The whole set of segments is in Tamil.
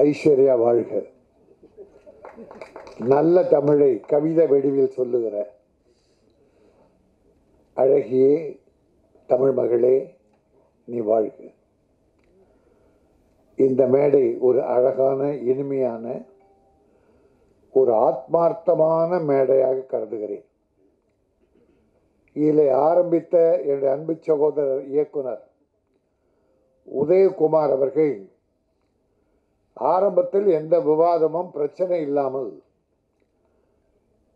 ஐஸ்வர்யா வாழ்க. நல்ல தமிழை கவிதை வடிவில் சொல்லுகிற அழகியே தமிழ் மகளே நீ வாழ்க. இந்த மேடை ஒரு அழகான இனிமையான ஒரு ஆத்மார்த்தமான மேடையாக கருதுகிறேன். இதில் ஆரம்பித்த என்னுடைய அன்பு சகோதரர் இயக்குனர் உதயகுமார் அவர்கள் ஆரம்பத்தில் எந்த விவாதமும் பிரச்சனை இல்லாமல்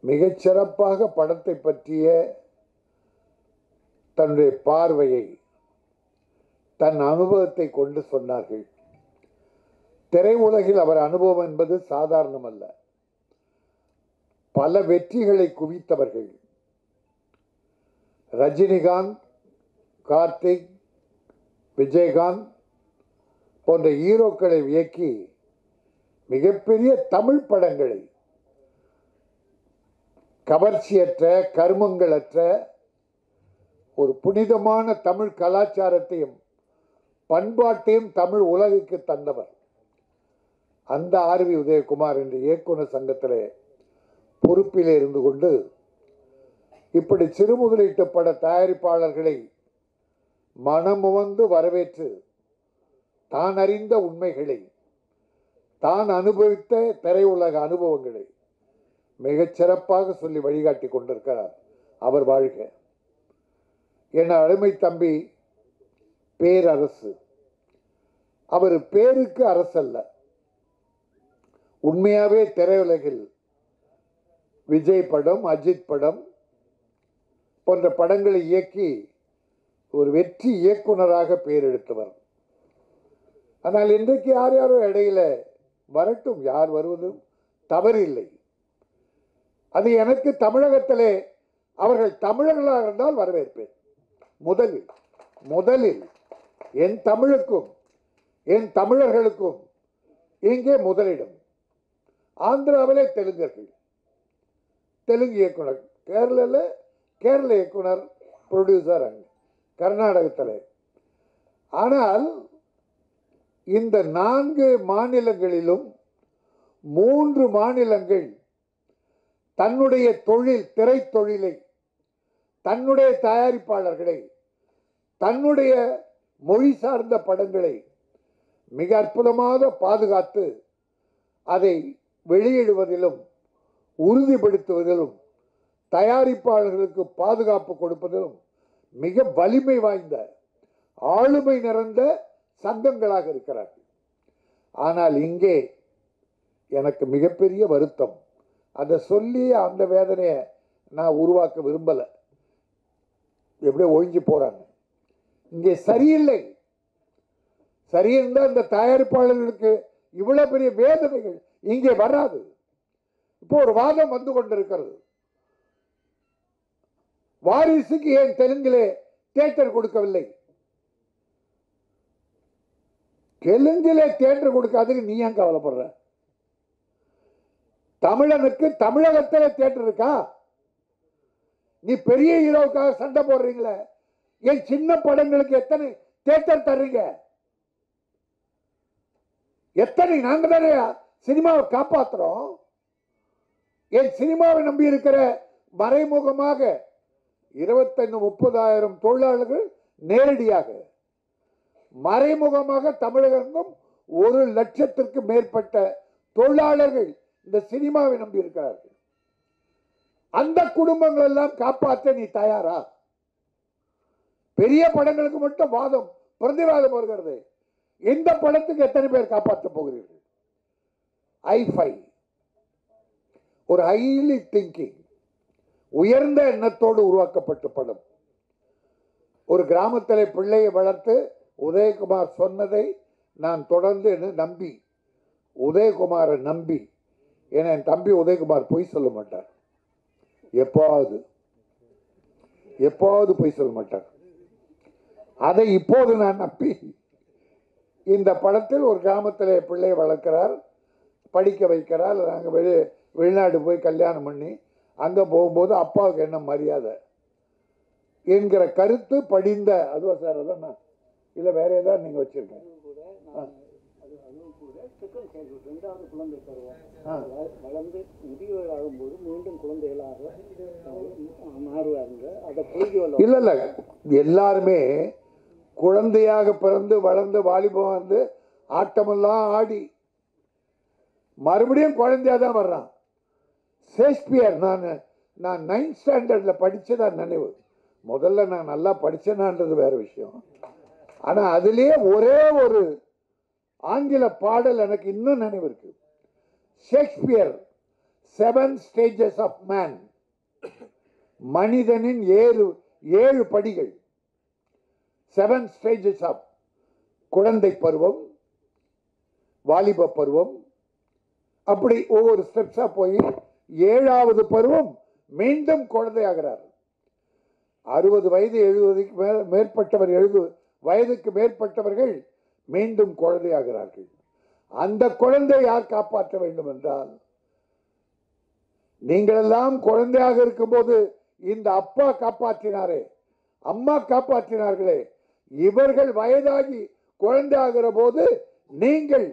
மிகச்சிறப்பாக படத்தை பற்றிய தன்னுடைய பார்வையை தன் அனுபவத்தை கொண்டு சொன்னார்கள். திரையுலகில் அவர் அனுபவம் என்பது சாதாரணமல்ல. பல வெற்றிகளை குவித்தவர்கள். ரஜினிகாந்த் கார்த்திக் விஜயகாந்த் போன்ற ஹீரோக்களை இயக்கி மிகப்பெரிய தமிழ் படங்களை. கவர்ச்சியற்ற கருமங்களற்ற ஒரு புனிதமான தமிழ் கலாச்சாரத்தையும் பண்பாட்டையும் தமிழ் உலகுக்கு தந்தவர். அந்த ஆர்வி உதயகுமார் என்ற இயக்குனர் சங்கத்திலே பொறுப்பில் இருந்து கொண்டு இப்படி சிறு முதலீட்டு பட தயாரிப்பாளர்களை மனமுவந்து வரவேற்று தான் அறிந்த உண்மைகளை தான் அனுபவித்த திரையுலக அனுபவங்களை மிகச்சிறப்பாக சொல்லி வழிகாட்டி கொண்டிருக்கிறார் அவர் வாழ்க. என் அருமை தம்பி பேரரசு. அவர் பேருக்கு அரசல்ல. உண்மையாகவே திரையுலகில் விஜய் படம் அஜித் படம் போன்ற படங்களை இயக்கி ஒரு வெற்றி இயக்குனராக பெயர் எடுத்தவர் ஆனால் இன்றைக்கு யார் யாரோ இடையில வரட்டும் யார் வருவதும் தவறில்லை. அது எனக்கு தமிழகத்திலே அவர்கள் தமிழர்களாக இருந்தால் வரவேற்பேன். முதலில் முதலில் என் தமிழுக்கும் என் தமிழர்களுக்கும் இங்கே முதலிடம். ஆந்திராவிலே தெலுங்கர்கள். தெலுங்கு இயக்குனர். கேரளாவில் கேரள இயக்குனர் ப்ரொடியூசர் அங்கே. கர்நாடகத்தில். ஆனால் இந்த நான்கு மாநிலங்களிலும் மூன்று மாநிலங்கள் தன்னுடைய தொழில் திரைத்தொழிலை தன்னுடைய தயாரிப்பாளர்களை தன்னுடைய மொழி சார்ந்த படங்களை மிக அற்புதமாக பாதுகாத்து அதை வெளியிடுவதிலும் உறுதிப்படுத்துவதிலும் தயாரிப்பாளர்களுக்கு பாதுகாப்பு கொடுப்பதிலும் மிக வலிமை வாய்ந்த ஆளுமை நிறைந்த சங்கங்களாக இருக்கிறார்கள். ஆனால் இங்கே எனக்கு மிகப்பெரிய வருத்தம். அதை சொல்லி அந்த வேதனையை நான் உருவாக்க விரும்பலை. எப்படியோ ஒழிஞ்சு போகிறாங்க இங்கே சரியில்லை. சரியிருந்தால் இந்த தயாரிப்பாளர்களுக்கு இவ்வளோ பெரிய வேதனைகள் இங்கே வராது. இப்போ ஒரு வாதம் வந்து கொண்டிருக்கிறது. வாரிசுக்கு ஏன் தெலுங்கிலே தேட்டர் கொடுக்கவில்லை? தெலுங்கிலே தேட்டர் கொடுக்காதுக்கு நீ ஏன் கவலைப்படுற? தமிழனுக்கு தமிழகத்தில் தேட்டர் இருக்கா? நீ பெரிய ஹீரோவுக்காக சண்டை போடுறீங்களே. என் சின்ன படங்களுக்கு எத்தனை தேட்டர் தர்றீங்க? எத்தனை நாங்க தானே சினிமாவை காப்பாத்துறோம்? என் சினிமாவை நம்பி இருக்கிற மறைமுகமாக இருபத்தைந்து முப்பதாயிரம் தொழிலாளர்கள் நேரடியாக மறைமுகமாக தமிழகங்கும் ஒரு லட்சத்திற்கு மேற்பட்ட தொழிலாளர்கள் இந்த சினிமாவை நம்பி இருக்கிறார்கள் அந்த குடும்பங்கள் எல்லாம் காப்பாற்ற நீ தயாரா? பெரிய படங்களுக்கு மட்டும் வாதம் பிரதிவாதம் வருகிறது. இந்த படத்துக்கு எத்தனை பேர் காப்பாற்ற போகிறீர்கள்? ஐஃபை ஒரு ஹைலி திங்கிங் உயர்ந்த எண்ணத்தோடு உருவாக்கப்பட்ட படம். ஒரு கிராமத்தில் பிள்ளையை வளர்த்து உதயகுமார் சொன்னதை நான் தொடர்ந்து என்ன நம்பி உதயகுமாரை நம்பி ஏன்னா என் தம்பி உதயகுமார் பொய் சொல்ல மாட்டார். எப்பாவது எப்பாவது பொய் சொல்ல மாட்டார்? அதை இப்போது நான் நம்பி இந்த படத்தில் ஒரு கிராமத்தில் பிள்ளையை வளர்க்கிறார் படிக்க வைக்கிறார் நாங்கள் வெளி வெளிநாடு போய் கல்யாணம் பண்ணி அங்கே போகும்போது அப்பாவுக்கு என்ன மரியாதை? என்கிற கருத்து படிந்த அதுவா சார் அதான் இல்லை வேற ஏதாவது நீங்கள் சைல்ட்ஹுட் ரெண்டாவது குழந்தை பருவம். ஆ. வ- வளர்ந்து முதியவர் ஆகும்போது மீண்டும் குழந்தைகளாக அஹ், மாறுவாங்க அதை புரிஞ்சு கொள்ள இல்ல இல்ல. எல்லாருமே குழந்தையாக பிறந்து வளர்ந்து வாலிபம் வந்து ஆட்டமெல்லாம் ஆடி மறுபடியும் குழந்தையா தான் வர்றான். ஷேக்ஸ்பியர் நான் நான் நைன்த் ஸ்டாண்டர்டில் படிச்சதா நினைவு. முதல்ல நான் நல்லா படிச்சேனான்றது வேற விஷயம். ஆனால் அதுலேயே ஒரே ஒரு ஆங்கில பாடல் எனக்கு இன்னும் நினைவு இருக்கு. Shakespeare seven stages of man மனிதனின் ஏழு ஏழு படிகள். செவன் ஸ்டேஜஸ் ஆஃப் குழந்தை பருவம் வாலிப பருவம். அப்படி ஒவ்வொரு ஸ்டெப்ஸாக போய் ஏழாவது பருவம் மீண்டும் குழந்தையாகிறார் அறுபது வயது எழுபதுக்கு மேற்பட்டவர் எழுது வயதுக்கு மேற்பட்டவர்கள் மீண்டும் குழந்தையாகிறார்கள். அந்த குழந்தை யார் காப்பாற்ற வேண்டும் என்றால் நீங்களெல்லாம் குழந்தையாக இருக்கும்போது இந்த அப்பா காப்பாற்றினாரே அம்மா காப்பாற்றினார்களே இவர்கள் வயதாகி குழந்தையாகிற போது நீங்கள்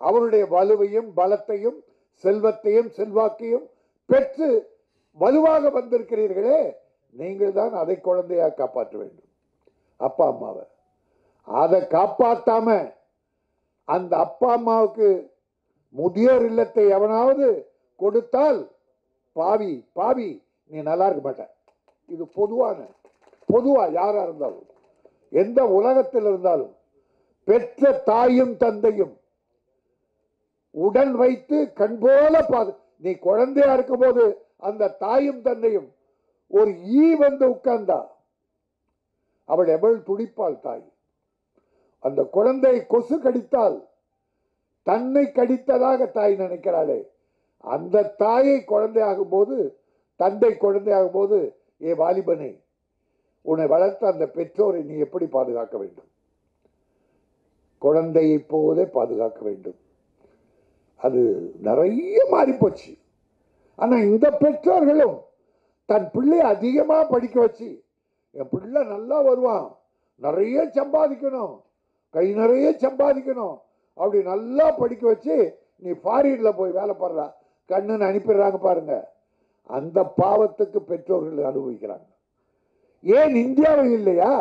அவருடைய வலுவையும் பலத்தையும் செல்வத்தையும் செல்வாக்கையும் பெற்று வலுவாக வந்திருக்கிறீர்களே நீங்கள் தான் அதை குழந்தையாக காப்பாற்ற வேண்டும். அப்பா அம்மாவை. அதை காப்பாற்றாம அந்த அப்பா அம்மாவுக்கு முதியோர் இல்லத்தை எவனாவது கொடுத்தால் பாவி பாவி நீ நல்லா இருக்க மாட்ட. இது பொதுவான பொதுவாக யாராக இருந்தாலும் எந்த உலகத்தில் இருந்தாலும் பெற்ற தாயும் தந்தையும் உடன் வைத்து கண் போல பாது நீ குழந்தையா இருக்கும்போது அந்த தாயும் தந்தையும் ஒரு ஈ வந்து உட்கார்ந்தா அவள் எவள் துடிப்பாள் தாய்? அந்த குழந்தை கொசு கடித்தால் தன்னை கடித்ததாக தாய் நினைக்கிறாளே. அந்த தாயை குழந்தையாகும் போது தந்தை குழந்தையாகும் போது ஏ வாலிபனே உன்னை வளர்த்த அந்த பெற்றோரை நீ எப்படி பாதுகாக்க வேண்டும்? குழந்தையை போதே பாதுகாக்க வேண்டும். அது நிறைய மாறிப்போச்சு. ஆனால் இந்த பெற்றோர்களும் தன் பிள்ளையை அதிகமாக படிக்க வச்சு என் பிள்ளை நல்லா வருவான் நிறைய சம்பாதிக்கணும் கை நிறைய சம்பாதிக்கணும். அப்படி நல்லா படிக்க வச்சு நீ ஃபாரினில் போய் வேலை பாடுறா கண்ணுன்னு அனுப்பிடுறாங்க பாருங்க. அந்த பாவத்துக்கு பெற்றோர்கள் அனுபவிக்கிறாங்க. ஏன் இந்தியாவில் இல்லையா?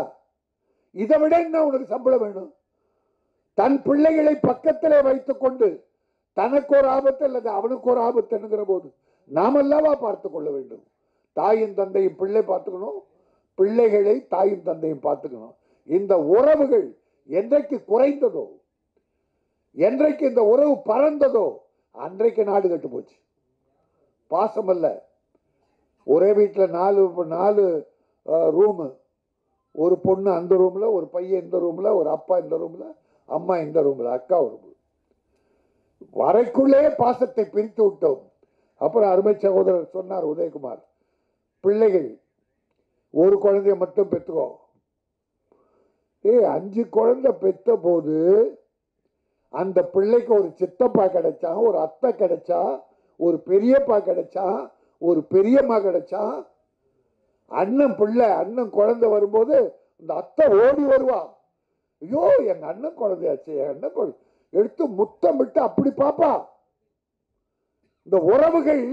இதை விட என்ன உனக்கு சம்பளம் வேணும்? தன் பிள்ளைகளை பக்கத்திலே வைத்துக்கொண்டு தனக்கு ஒரு ஆபத்து அல்லது அவனுக்கு ஒரு ஆபத்து என்கிற போது நாமல்லவா பார்த்து கொள்ள வேண்டும்? தாயும் தந்தையும் பிள்ளை பார்த்துக்கணும். பிள்ளைகளை தாயும் தந்தையும் பார்த்துக்கணும். இந்த உறவுகள் என்றைக்கு குறைந்ததோ என்றைக்கு இந்த உறவு பறந்ததோ அன்றைக்கு நாடு கட்டு போச்சு. பாசம் அல்ல. ஒரே வீட்டில் நாலு நாலு ரூமு ஒரு பொண்ணு அந்த ரூமில் ஒரு பையன் இந்த ரூமில் ஒரு அப்பா இந்த ரூமில் அம்மா இந்த ரூமில் அக்கா ஒரு ரூம் வரைக்குள்ளே பாசத்தை பிரித்து விட்டோம். அப்புறம் அருமை சகோதரர் சொன்னார் உதயகுமார் பிள்ளைகள் ஒரு குழந்தைய மட்டும் பெற்றுக்கோ. ஏய் அஞ்சு குழந்தை பெற்ற போது அந்த பிள்ளைக்கு ஒரு சித்தப்பா கிடைச்சா ஒரு அத்தை கிடைச்சா ஒரு பெரியப்பா கிடைச்சா ஒரு பெரியம்மா கிடைச்சா அண்ணன் பிள்ளை அண்ணன் குழந்தை வரும்போது இந்த அத்தை ஓடி வருவா. ஐயோ எங்க அண்ணன் குழந்தையாச்சு என் அண்ணன் குழந்தை எடுத்து முத்தம் விட்டு அப்படி பாப்பா. இந்த உறவுகள்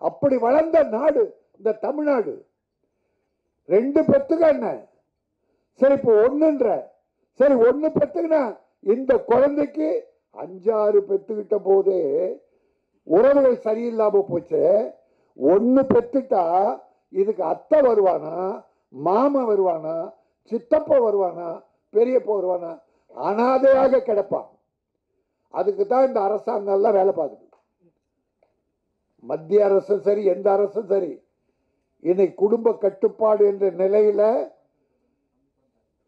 அப்படி வளர்ந்த நாடு இந்த தமிழ்நாடு. ரெண்டு பேத்துக்கு என்ன? சரி இப்போ ஒன்றுன்ற சரி ஒன்று பெற்றுக்கினா இந்த குழந்தைக்கு அஞ்சாறு பெற்றுக்கிட்ட போதே உறவுகள் சரியில்லாமல் போச்சு. ஒன்று பெத்துட்டா இதுக்கு அத்தை வருவானா மாமா வருவானா சித்தப்பா வருவானா பெரியப்பா வருவானா அனாதையாக கிடப்பான் அதுக்கு தான் இந்த அரசாங்கம் எல்லாம் வேலை பார்க்குது. மத்திய அரசும் சரி எந்த அரசும் சரி. இன்னைக்கு குடும்ப கட்டுப்பாடு என்ற நிலையில்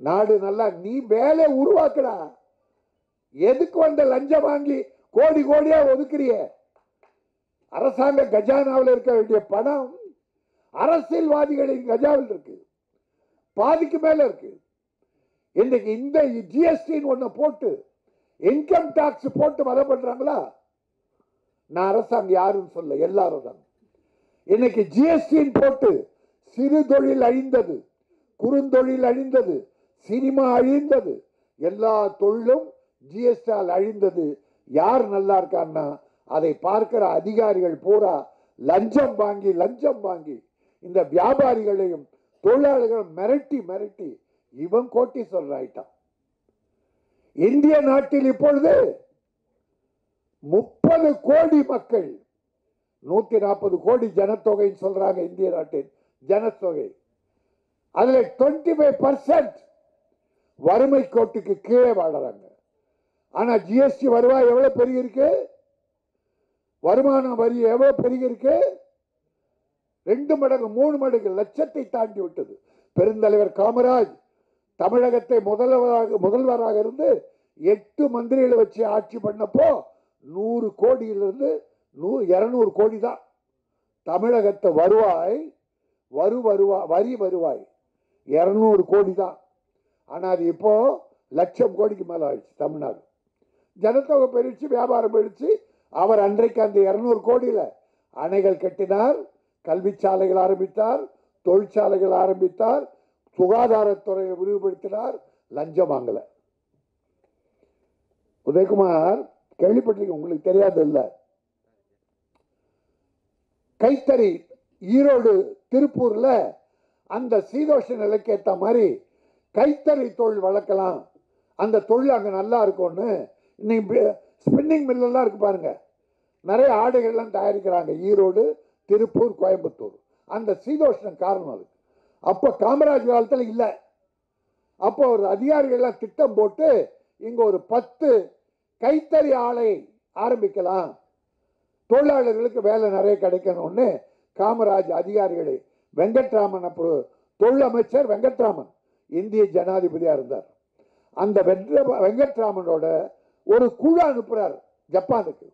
நாடு நல்லா நீ வேலை உருவாக்குடா. எதுக்கு வந்த லஞ்சம் வாங்கி கோடி கோடியா ஒதுக்குறிய? அரசாங்க கஜானாவில் இருக்க வேண்டிய பணம் அரசியல்வாதிகளின் கஜாவில் இருக்கு. பாதிக்கு மேல இருக்கு. இன்னைக்கு இந்த ஜிஎஸ்டின்னு ஒன்று போட்டு இன்கம் டாக்ஸ் போட்டு மத பண்றாங்களா? நான் அரசாங்கம் யாருன்னு சொல்ல எல்லாரும் தான். இன்னைக்கு ஜிஎஸ்டின்னு போட்டு சிறு தொழில் அழிந்தது குறுந்தொழில் அழிந்தது சினிமா அழிந்தது. எல்லா தொழிலும் ஜிஎஸ்டியால் அழிந்தது. யார் நல்லா இருக்கான்னா அதை பார்க்கிற அதிகாரிகள் பூரா லஞ்சம் வாங்கி லஞ்சம் வாங்கி இந்த வியாபாரிகளையும் தொழிலாளர்களும் மிரட்டி மிரட்டி இவன் கோட்டீஸ்வரர் ஆயிட்டான். இந்திய நாட்டில் இப்பொழுது முப்பது கோடி மக்கள் நூத்தி நாற்பது கோடி ஜனத்தொகைன்னு சொல்றாங்க இந்திய நாட்டின் ஜனத்தொகை. அதில் டுவெண்ட்டி ஃபைவ் பர்சன்ட் வறுமை கோட்டுக்கு கீழே வாழறாங்க. ஆனா ஜிஎஸ்டி வருவாய் எவ்வளவு பெருகி இருக்கு வருமான வரி எவ்வளவு பெருகி இருக்கு ரெண்டு மடங்கு மூணு மடங்கு லட்சத்தை தாண்டி விட்டது. பெருந்தலைவர் காமராஜ் தமிழகத்தை முதல்வராக முதல்வராக இருந்து எட்டு மந்திரிகளை வச்சு ஆட்சி பண்ணப்போ நூறு கோடியிலிருந்து நூ இரநூறு கோடி தான் தமிழகத்தை வருவாய் வரு வருவா வரி வருவாய் இரநூறு கோடி தான் ஆனால் அது இப்போது லட்சம் கோடிக்கு மேலே ஆயிடுச்சு தமிழ்நாடு. ஜனத்தொகை பெருச்சு வியாபாரம் பெருச்சு. அவர் அன்றைக்கு அந்த இரநூறு கோடியில் அணைகள் கட்டினார் கல்வி சாலைகள் ஆரம்பித்தார் தொழிற்சாலைகள் ஆரம்பித்தார் சுகாதாரத்துறையை விரிவுபடுத்தினார் லஞ்சம் வாங்கலை. உதயகுமார் கேள்விப்பட்டிருக்கீங்க உங்களுக்கு தெரியாது இல்லை. கைத்தறி ஈரோடு திருப்பூரில் அந்த சீதோஷ நிலைக்கேற்ற மாதிரி கைத்தறி தொழில் வளர்க்கலாம். அந்த தொழில் அங்கே நல்லா இருக்கும்னு இன்னைக்கு ஸ்பின்னிங் மில்லெல்லாம் இருக்கு பாருங்க. நிறைய ஆடைகள்லாம் தயாரிக்கிறாங்க. ஈரோடு திருப்பூர் கோயம்புத்தூர். அந்த சீதோஷ்ணம் காரணம் அது. அப்போ காமராஜ் காலத்தில் இல்லை. அப்போ ஒரு அதிகாரிகள்லாம் திட்டம் போட்டு இங்கே ஒரு பத்து கைத்தறி ஆலை ஆரம்பிக்கலாம். தொழிலாளர்களுக்கு வேலை நிறைய கிடைக்கணும்னு காமராஜ் அதிகாரிகளை வெங்கட்ராமன் அப்புறம் தொழில் அமைச்சர் வெங்கட்ராமன். இந்திய ஜனாதிபதியாக இருந்தார். அந்த வென்ற வெங்கட்ராமனோட ஒரு குழு அனுப்புகிறார் ஜப்பானுக்கு.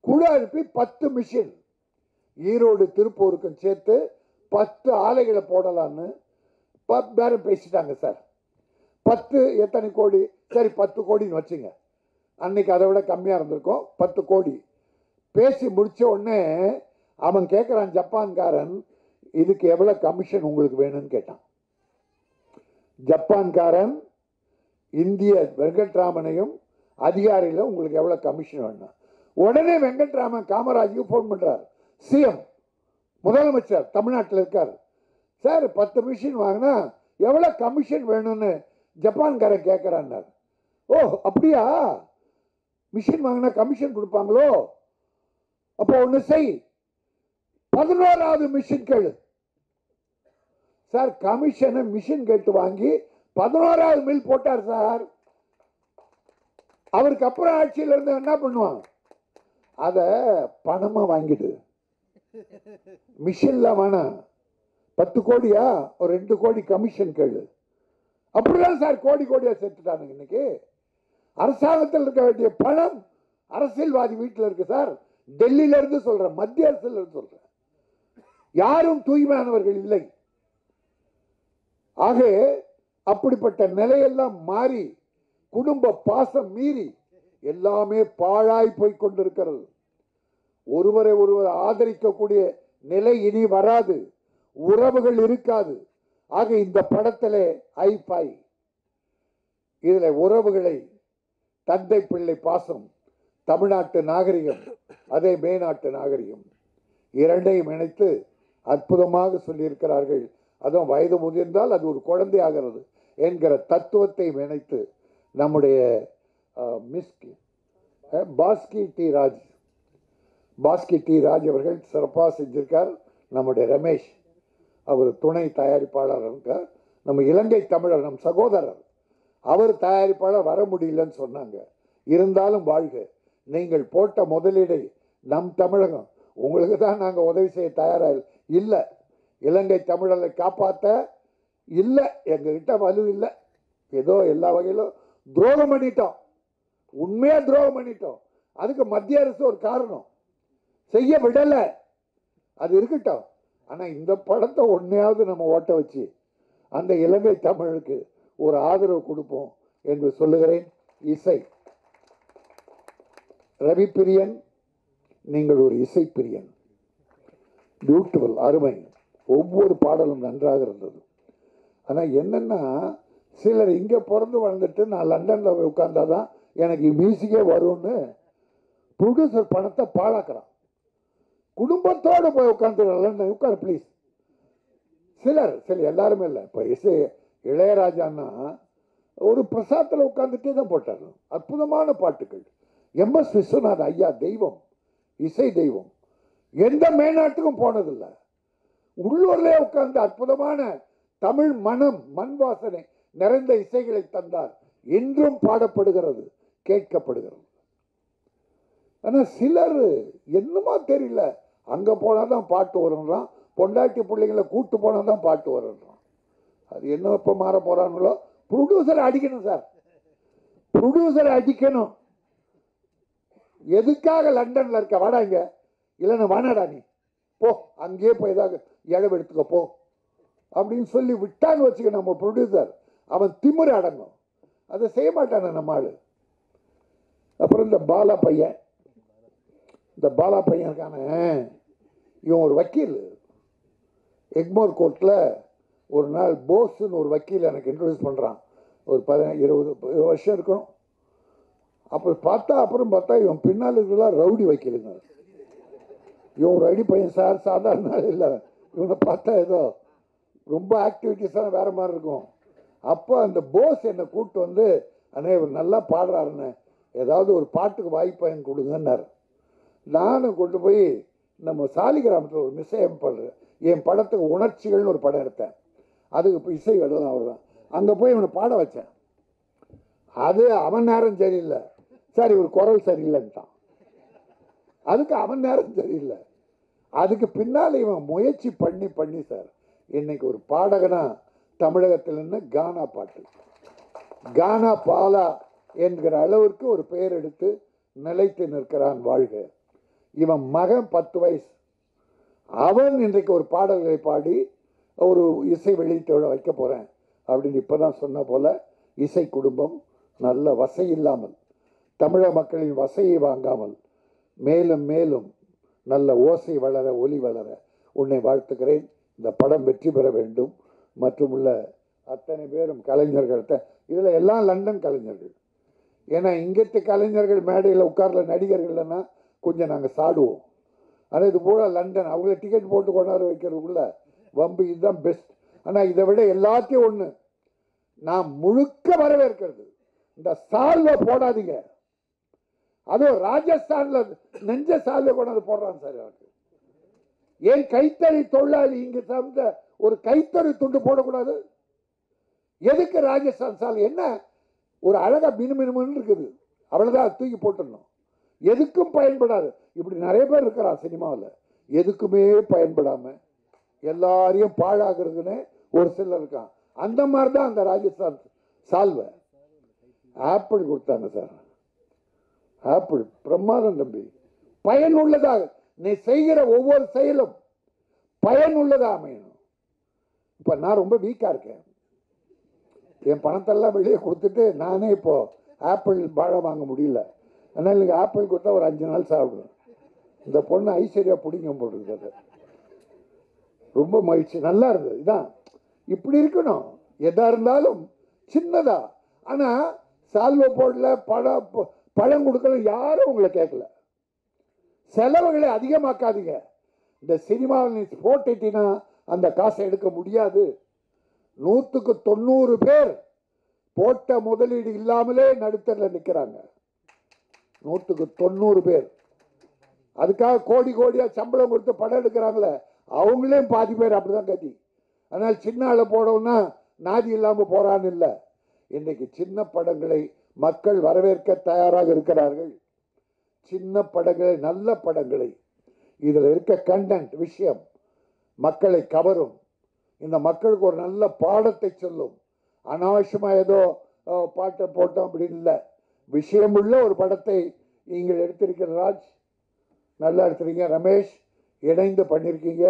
குழு அனுப்பி பத்து மிஷின் ஈரோடு திருப்பூருக்கும் சேர்த்து பத்து ஆலைகளை போடலான்னு ப- பேரம் பேசிட்டாங்க சார். பத்து எத்தனை கோடி? சரி பத்து கோடின்னு வச்சுங்க. அன்னைக்கு அதை விட கம்மியாக இருந்திருக்கும். பத்து கோடி. பேசி முடித்த உடனே அவன் கேட்குறான் ஜப்பான்காரன் இதுக்கு எவ்வளோ கமிஷன் உங்களுக்கு வேணும்னு கேட்டான். ஜப்பான்காரன் இந்திய வெங்கட்ராமனையும் அதிகாரியில் உங்களுக்கு எவ்வளோ கமிஷன் வேணும் உடனே வெங்கட்ராமன் காமராஜுக்கு ஃபோன் பண்ணுறார் சிஎம் முதலமைச்சர் தமிழ்நாட்டில் இருக்கார். சார் பத்து மிஷின் வாங்கினா எவ்வளோ கமிஷன் வேணும்னு ஜப்பான்காரன் கேட்குறான்னார். ஓ அப்படியா? மிஷின் வாங்கினா கமிஷன் கொடுப்பாங்களோ? அப்போ ஒன்று செய். பதினோராவது மிஷின் கேளு. சார் கமிஷனை மிஷின் கேட்டு வாங்கி பதினோராவது மில் போட்டார் சார். அவருக்கு அப்புறம் ஆட்சியில் இருந்து என்ன பண்ணுவான் அதை பணமாக வாங்கிடு. மிஷின்ல வேணாம் பத்து கோடியா? ஒரு ரெண்டு கோடி கமிஷன் கேளு. அப்படிதான் சார் கோடி கோடியா சேர்த்துட்டானுங்க இன்னைக்கு. அரசாங்கத்தில் இருக்க வேண்டிய பணம் அரசியல்வாதி வீட்டில் இருக்கு சார். டெல்லியில இருந்து சொல்றேன் மத்திய அரசுலேருந்து இருந்து சொல்றேன். யாரும் தூய்மையானவர்கள் இல்லை. ஆக அப்படிப்பட்ட நிலையெல்லாம் மாறி குடும்ப பாசம் மீறி எல்லாமே பாழாய் போய் கொண்டிருக்கிறது. ஒருவரை ஒருவர் ஆதரிக்கக்கூடிய நிலை இனி வராது உறவுகள் இருக்காது. ஆக இந்த படத்திலே பை இதில் உறவுகளை தந்தை பிள்ளை பாசம் தமிழ்நாட்டு நாகரிகம் அதே மேநாட்டு நாகரிகம் இரண்டையும் இணைத்து அற்புதமாக சொல்லியிருக்கிறார்கள் அதுவும் வயது முதிர்ந்தால் அது ஒரு குழந்தையாகிறது என்கிற தத்துவத்தை இணைத்து நம்முடைய மிஸ்கி பாஸ்கி டி ராஜ் பாஸ்கி டி ராஜ் அவர்கள் சிறப்பாக செஞ்சிருக்கார். நம்முடைய ரமேஷ் அவர் துணை தயாரிப்பாளர் இருக்கார். நம்ம இலங்கை தமிழர் நம் சகோதரர். அவர் தயாரிப்பாளர் வர முடியலன்னு சொன்னாங்க. இருந்தாலும் வாழ்க நீங்கள் போட்ட முதலீடை நம் தமிழகம் உங்களுக்கு தான் நாங்கள் உதவி செய்ய தயாராக இல்லை. இலங்கை தமிழரை காப்பாற்ற இல்லை எங்ககிட்ட வலு இல்லை. ஏதோ எல்லா வகையிலும் துரோகம் பண்ணிட்டோம். உண்மையாக துரோகம் பண்ணிட்டோம். அதுக்கு மத்திய அரசு ஒரு காரணம். செய்ய விடலை. அது இருக்கட்டும். ஆனால் இந்த படத்தை ஒன்றையாவது நம்ம ஓட்ட வச்சு அந்த இலங்கை தமிழுக்கு ஒரு ஆதரவு கொடுப்போம் என்று சொல்லுகிறேன். இசை. ரவி பிரியன் நீங்கள் ஒரு இசை பிரியன் பியூட்டிஃபுல் அருமை. ஒவ்வொரு பாடலும் நன்றாக இருந்தது. ஆனால் என்னென்னா சிலர் இங்கே பிறந்து வளர்ந்துட்டு நான் லண்டனில் போய் உட்கார்ந்தாதான் எனக்கு மியூசிக்கே வரும்னு ப்ரொடியூசர் பணத்தை பாழாக்குறான். குடும்பத்தோடு போய் உட்காந்து உட்காரு ப்ளீஸ் சிலர் சில எல்லாருமே இல்லை. இப்போ இசை இளையராஜான்னா ஒரு பிரசாத்தில் உட்காந்துட்டே தான் போட்டார். அற்புதமான பாட்டுகள். எம் எஸ் விஸ்வநாத் ஐயா தெய்வம் இசை தெய்வம். எந்த மேநாட்டுக்கும் போனதில்லை. உள்ளூர்லயே உட்கார்ந்து அற்புதமான தமிழ் மனம் மண் வாசனை நிறைந்த இசைகளை தந்தார். இன்றும் பாடப்படுகிறது கேட்கப்படுகிறது. ஆனால் சிலர் என்னமோ தெரியல. அங்கே போனால் தான் பாட்டு வருன்றான் பொண்டாட்டி பிள்ளைங்களை கூட்டு போனாதான் பாட்டு வருன்றான் அது என்ன இப்போ மாற போகிறாங்களோ ப்ரொடியூசரை அடிக்கணும் சார் ப்ரொடியூசரை அடிக்கணும். எதுக்காக லண்டனில் இருக்க? வாடா இங்கே. இல்லைன்னு வானாடா நீ. போ அங்கேயே போய் ஏதாவது இழவு எடுத்துக்கப்போ அப்படின்னு சொல்லி விட்டான்னு வச்சுக்க நம்ம ப்ரொடியூசர் அவன் திமிரு அடங்கும். அதை செய்ய மாட்டானே நம்ம ஆள். அப்புறம் இந்த பாலா பையன். இந்த பாலா பையன் இருக்கானே. இவன் ஒரு வக்கீல். எக்மோர் கோர்ட்டில் ஒரு நாள் போஸ்ன்னு ஒரு வக்கீல் எனக்கு இன்ட்ரடியூஸ் பண்ணுறான் ஒரு பத இருபது வருஷம் இருக்கணும். அப்புறம் பார்த்தா அப்புறம் பார்த்தா இவன் பின்னால் இருக்கலாம் ரவுடி வக்கீலுங்க. இவன் ஒரு அடி பையன் சார் சாதாரண இல்லை. இவனை பார்த்தா ஏதோ ரொம்ப ஆக்டிவிட்டிஸாக வேறு மாதிரி இருக்கும். அப்போ அந்த போஸ் என்னை கூப்பிட்டு வந்து அண்ணே இவர் நல்லா பாடுறாருண்ணே. ஏதாவது ஒரு பாட்டுக்கு வாய்ப்பு எனக்கு கொடுங்கன்னாரு. நானும் கொண்டு போய் நம்ம சாலிகிராமத்தில் ஒரு மிஸ்ஸையம் பண்ணுறேன் என் படத்துக்கு உணர்ச்சிகள்னு ஒரு படம் எடுத்தேன். அதுக்கு இப்போ இசை எழுதும் அவர் தான் அங்கே போய் இவனை பாட வச்சேன். அது அவன் நேரம் சரியில்லை. சார் இவர் குரல் சரியில்லைன்ட்டான். அதுக்கு அவன் நேரம் சரியில்லை. அதுக்கு பின்னால் இவன் முயற்சி பண்ணி பண்ணி சார். இன்னைக்கு ஒரு பாடகனா தமிழகத்தில் கானா பாட்டு. கானா பாலா என்கிற அளவிற்கு ஒரு பெயர் எடுத்து நிலைத்து நிற்கிறான் வாழ்க. இவன் மகன் பத்து வயசு. அவன் இன்றைக்கு ஒரு பாடல்களை பாடி ஒரு இசை வெளியீட்டோட வைக்க போகிறேன் அப்படின்னு இப்போ தான் சொன்ன போல இசை குடும்பம் நல்ல வசை இல்லாமல் தமிழக மக்களின் வசையை வாங்காமல் மேலும் மேலும் நல்ல ஓசை வளர ஒலி வளர உன்னை வாழ்த்துக்கிறேன் இந்த படம் வெற்றி பெற வேண்டும். மற்றும் உள்ள அத்தனை பேரும் கலைஞர்கள்ட்ட இதில் எல்லாம் லண்டன் கலைஞர்கள். ஏன்னா இங்கத்து கலைஞர்கள் மேடையில் உட்கார்ல நடிகர்கள்னா கொஞ்சம் நாங்கள் சாடுவோம். ஆனால் இது போல் லண்டன். அவங்கள டிக்கெட் போட்டு கொண்டாட வைக்கிறதுக்குள்ள வம்பு இதுதான் பெஸ்ட் ஆனால் இதை விட எல்லாத்தையும் ஒன்று நான் முழுக்க வரவேற்கிறது. இந்த சால்வை போடாதீங்க. அதுவும் ராஜஸ்தான்ல நெஞ்ச சாலை கொண்டாந்து போடுறான் சார் அவனுக்கு ஏன் கைத்தறி தொழிலாளி இங்கு சார்ந்த ஒரு கைத்தறி துண்டு போடக்கூடாது? எதுக்கு ராஜஸ்தான் சால் என்ன? ஒரு அழகா மினுமினுமின்னு இருக்குது. அவ்வளவுதான் தூக்கி போட்டுடணும். எதுக்கும் பயன்படாது. இப்படி நிறைய பேர் இருக்கிறான் சினிமாவில். எதுக்குமே பயன்படாம எல்லாரையும் பாழாகிறதுன்னு ஒரு சிலர் இருக்கான். அந்த மாதிரி தான் அந்த ராஜஸ்தான் சால்வை. ஆப்பிள் கொடுத்தாங்க சார். ஆப்பிள் பிரமாதம் தம்பி. பயனுள்ளதாக நீ செய்கிற ஒவ்வொரு செயலும் பயனுள்ளதாக அமையணும். இப்போ நான் ரொம்ப வீக்காக இருக்கேன். என் பணத்தெல்லாம் வெளியே கொடுத்துட்டு நானே இப்போது ஆப்பிள் வாழை வாங்க முடியல. அதனால் எனக்கு ஆப்பிள் கொடுத்தா ஒரு அஞ்சு நாள் சாப்பிடுவேன். இந்த பொண்ணு ஐஸ்வர்யா பிடிங்க போட்டுருக்கிறது. ரொம்ப மகிழ்ச்சி. நல்லா இருந்தது. இதான். இப்படி இருக்கணும். எதாக இருந்தாலும் சின்னதா. ஆனால் சால்வை போடல படம் பழம் கொடுக்கல யாரும் உங்களை கேட்கல. செலவுகளை அதிகமாக்காதீங்க. இந்த சினிமாவில் நீ போட்டுட்டினா அந்த காசை எடுக்க முடியாது. நூற்றுக்கு தொண்ணூறு பேர் போட்ட முதலீடு இல்லாமலே நடுத்தரில் நிற்கிறாங்க நூற்றுக்கு தொண்ணூறு பேர். அதுக்காக கோடி கோடியாக சம்பளம் கொடுத்து படம் எடுக்கிறாங்களே அவங்களே பாதி பேர் அப்படிதான் கதி. அதனால் சின்ன ஆளை போடவும்னா நாதி இல்லாமல் போகிறான்னு இல்லை. இன்னைக்கு சின்ன படங்களை மக்கள் வரவேற்க தயாராக இருக்கிறார்கள். சின்ன படங்களை நல்ல படங்களை. இதில் இருக்க கண்டென்ட் விஷயம் மக்களை கவரும். இந்த மக்களுக்கு ஒரு நல்ல பாடத்தை சொல்லும். அனாவசியமாக ஏதோ பாட்டை போட்டோம் அப்படின்னு இல்லை. விஷயமுள்ள ஒரு படத்தை நீங்கள் எடுத்திருக்கிற ராஜ். நல்லா எடுத்துருக்கீங்க ரமேஷ். இணைந்து பண்ணியிருக்கீங்க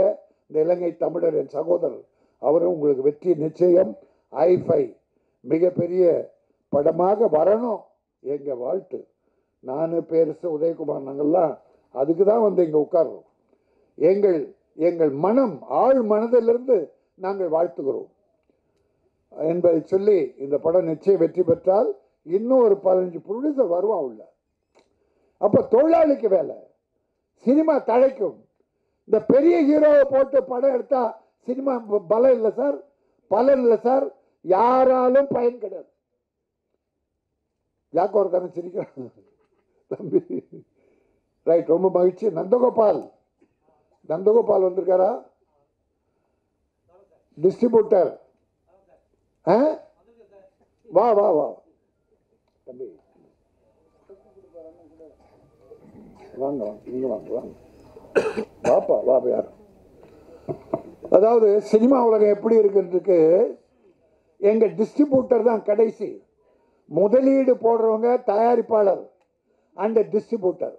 இந்த இலங்கை தமிழர் என் சகோதரர். அவரும் உங்களுக்கு வெற்றி நிச்சயம். ஐஃபை மிகப்பெரிய படமாக வரணும். எங்கள் வாழ்த்து. நான் பேருசு உதயகுமார் நாங்கள்லாம் அதுக்கு தான் வந்து இங்கே உட்கார்றோம். எங்கள் எங்கள் மனம் ஆழ் மனதிலிருந்து நாங்கள் வாழ்த்துகிறோம். என்பதை சொல்லி இந்த படம் நிச்சயம் வெற்றி பெற்றால் இன்னும் ஒரு பதினஞ்சு ப்ரொடியூசர் வருவான் உள்ள. அப்போ தொழிலாளிக்கு வேலை. சினிமா தழைக்கும். இந்த பெரிய ஹீரோவை போட்டு படம் எடுத்தால் சினிமா பலம் இல்லை சார். பலன் இல்லை சார். யாராலும் பயன் கிடையாது. யாக்கோ ஒருத்தன சிரிக்கிறான் தம்பி. ரைட் ரொம்ப மகிழ்ச்சி. நந்தகோபால். நந்தகோபால் வந்திருக்காரா? டிஸ்ட்ரிபியூட்டர் ஆ? வா வா வா. தம்பி. வாங்க வாங்க வாங்க வாங்க. வாப்பா வா யார்? அதாவது சினிமா உலகம் எப்படி இருக்குன்றதுக்கு எங்கள் டிஸ்ட்ரிபியூட்டர் தான் கடைசி. முதலீடு போடுறவங்க தயாரிப்பாளர் அண்ட் டிஸ்ட்ரிபியூட்டர்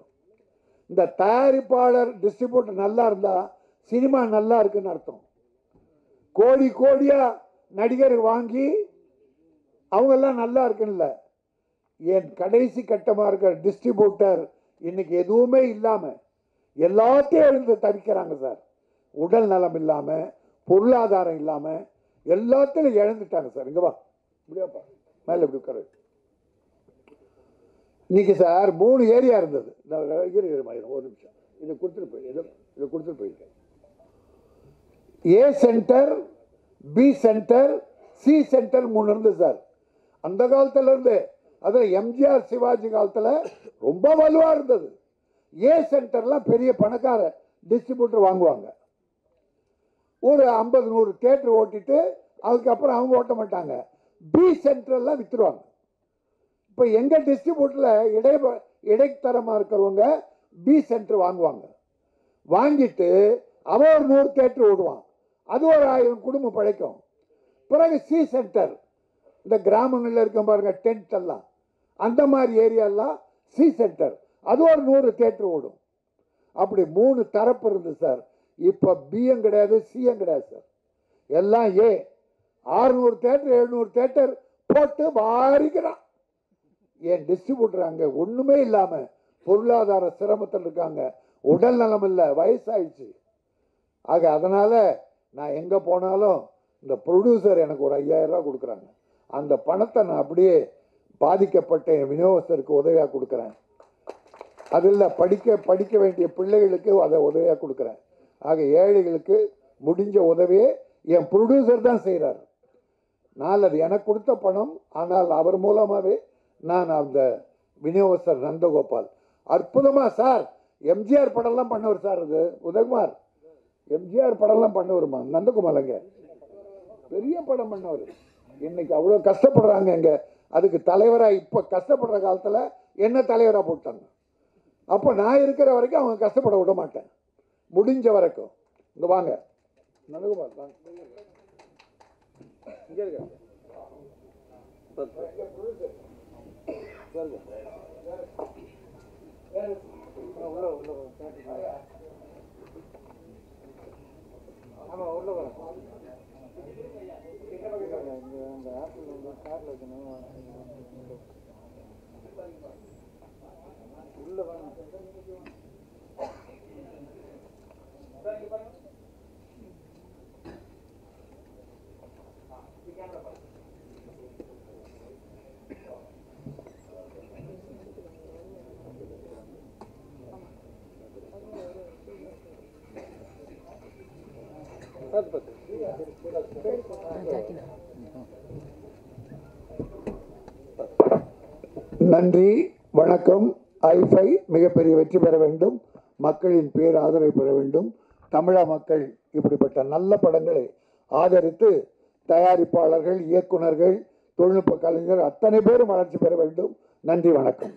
இந்த தயாரிப்பாளர் டிஸ்ட்ரிபியூட்டர் நல்லா இருந்தால் சினிமா நல்லா இருக்குன்னு அர்த்தம். கோடி கோடியாக நடிகர் வாங்கி அவங்கெல்லாம் நல்லா இருக்குன்னு என் கடைசி கட்டமாக இருக்கிற டிஸ்ட்ரிபியூட்டர் இன்னைக்கு எதுவுமே இல்லாமல் எல்லாத்தையும் எழுந்து தவிக்கிறாங்க சார். உடல் நலம் இல்லாமல் பொருளாதாரம் இல்லாமல் எல்லாத்தையும் இழந்துட்டாங்க சார். இங்கே வா. இப்படியாப்பா மேலே இப்படி உட்காரு. இன்னைக்கு சார் மூணு ஏரியா இருந்தது. இந்த ஒரு நிமிஷம். இதை கொடுத்துட்டு போய் இதை கொடுத்துட்டு போயிருக்கேன் A centre B centre C centre மூணு இருந்தது சார். அந்த காலத்துல இருந்து அதில் எம்ஜிஆர் சிவாஜி காலத்தில் ரொம்ப வலுவாக இருந்தது. ஏ சென்டர்லாம் பெரிய பணக்கார டிஸ்ட்ரிபியூட்டர் வாங்குவாங்க. ஒரு ஐம்பது நூறு தேட்டர் ஓட்டிட்டு அதுக்கப்புறம் அவங்க ஓட்ட மாட்டாங்க. பி சென்டர்லாம் விற்றுருவாங்க இப்போ எங்கள் டிஸ்ட்ரிபியூட்டில் இடை இடைத்தரமாக இருக்கிறவங்க பி சென்டர் வாங்குவாங்க. வாங்கிட்டு அவன் ஒரு நூறு தேட்டர் விடுவான் அது ஒரு ஆயிரம் குடும்பம் பழைக்கும் பிறகு சி சென்டர் இந்த கிராமங்களில் இருக்க பாருங்கள் டென்ட் எல்லாம். அந்த மாதிரி ஏரியாலாம் சி சென்டர் அது ஒரு நூறு தேட்டர் ஓடும். அப்படி மூணு தரப்பு இருந்து சார் இப்போ பிஎம் கிடையாது சிஎம் கிடையாது சார் எல்லாம் ஏ ஆறுநூறு தேட்டர் எழுநூறு தேட்டர் போட்டு வாரிக்கிறான். என் டிஸ்ட்ரிபியூட்டர் அங்கே ஒன்றுமே இல்லாமல் பொருளாதார சிரமத்தில் இருக்காங்க. உடல் நலம் இல்லை வயசாயிடுச்சு. ஆக அதனால் நான் எங்கே போனாலும் இந்த ப்ரொடியூசர் எனக்கு ஒரு ஐயாயிரம் கொடுக்குறாங்க. அந்த பணத்தை நான் அப்படியே பாதிக்கப்பட்ட என் விநியோகஸ்தருக்கு உதவியாக கொடுக்குறேன். அதில் படிக்க படிக்க வேண்டிய பிள்ளைகளுக்கு அதை உதவியாக கொடுக்குறேன். ஆக ஏழைகளுக்கு முடிஞ்ச உதவியை என் ப்ரொடியூசர் தான் செய்கிறார் நான் அது எனக்கு கொடுத்த பணம் ஆனால் அவர் மூலமாகவே நான் அந்த விநியோகஸ்தர் நந்தகோபால். அற்புதமாக சார். எம்ஜிஆர் படம்லாம் பண்ணவர் சார் அது. உதயகுமார். எம்ஜிஆர் படம்லாம் பண்ணவருமா? நந்தகுமாரங்க பெரிய படம் பண்ணவர். இன்னைக்கு அவ்வளோ கஷ்டப்படுறாங்க இங்கே அதுக்கு தலைவராக இப்போ கஷ்டப்படுற காலத்தில் என்ன தலைவராக போட்டாங்க? அப்போ நான் இருக்கிற வரைக்கும் அவங்க கஷ்டப்பட விட மாட்டேன். முடிஞ்ச வரைக்கும். இங்கே வாங்க. நந்தகுமார் வாங்க. இங்கே இருக்க ஆமா உள்ள வர இந்த ஆப்பிள் வந்து கார்ல வைக்கணும் உள்ள வரணும் நன்றி வணக்கம். ஐஃபை மிகப்பெரிய வெற்றி பெற வேண்டும். மக்களின் பேர் ஆதரவை பெற வேண்டும். தமிழக மக்கள் இப்படிப்பட்ட நல்ல படங்களை ஆதரித்து தயாரிப்பாளர்கள் இயக்குனர்கள் தொழில்நுட்ப கலைஞர் அத்தனை பேரும் வளர்ச்சி பெற வேண்டும். நன்றி வணக்கம்.